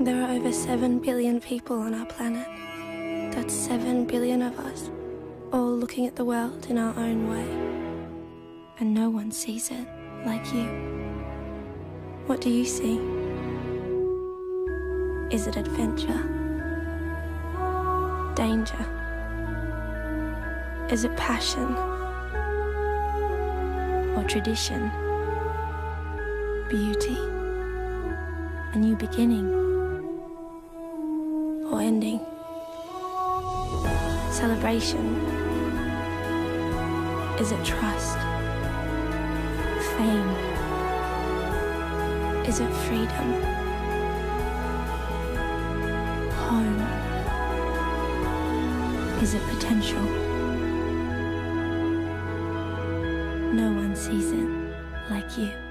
There are over 7 billion people on our planet. That's 7 billion of us, all looking at the world in our own way. And no one sees it like you. What do you see? Is it adventure? Danger? Is it passion? Or tradition? Beauty? A new beginning? Or ending? Celebration? Is it trust? Fame? Is it freedom? Home? Is it potential? No one sees it like you.